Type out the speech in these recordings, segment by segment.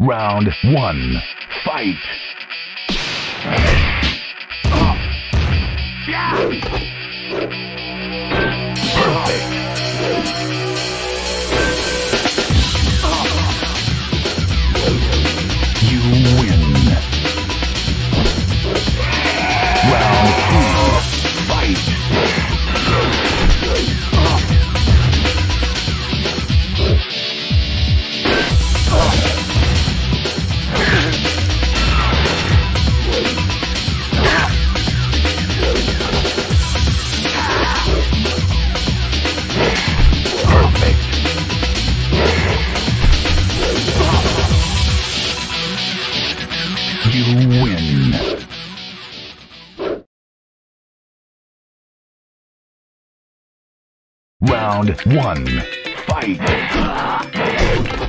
Round one. Fight! Oh, Perfect. You Round one. Fight.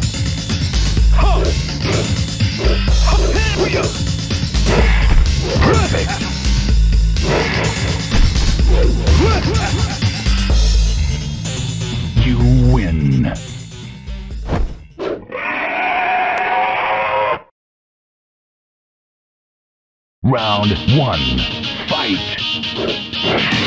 Perfect. You win. Round one. Fight.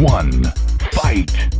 One. Fight.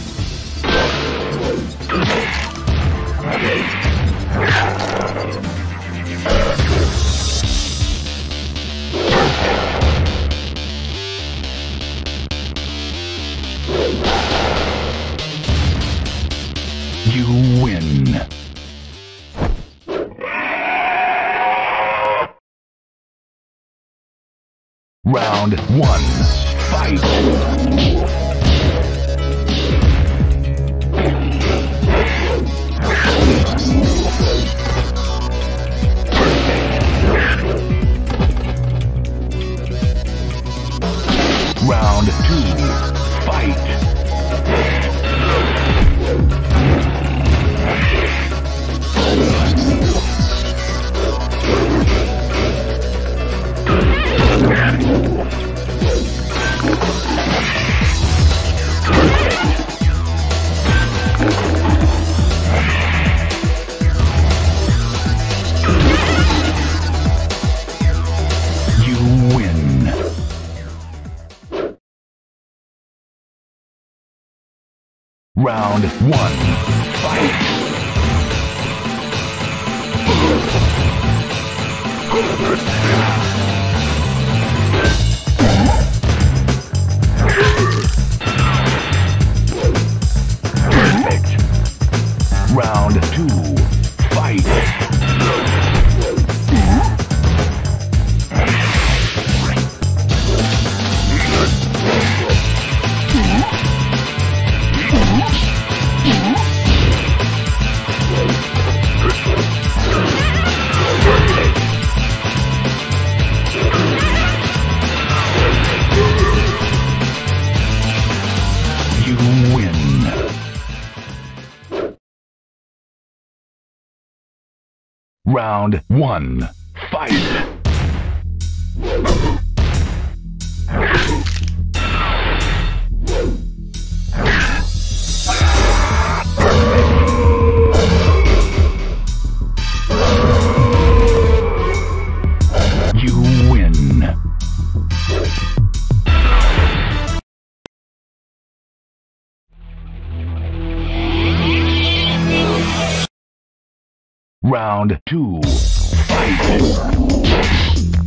Round one. Fight. Round one. Fight. Round one. Fight. Round two. Fight.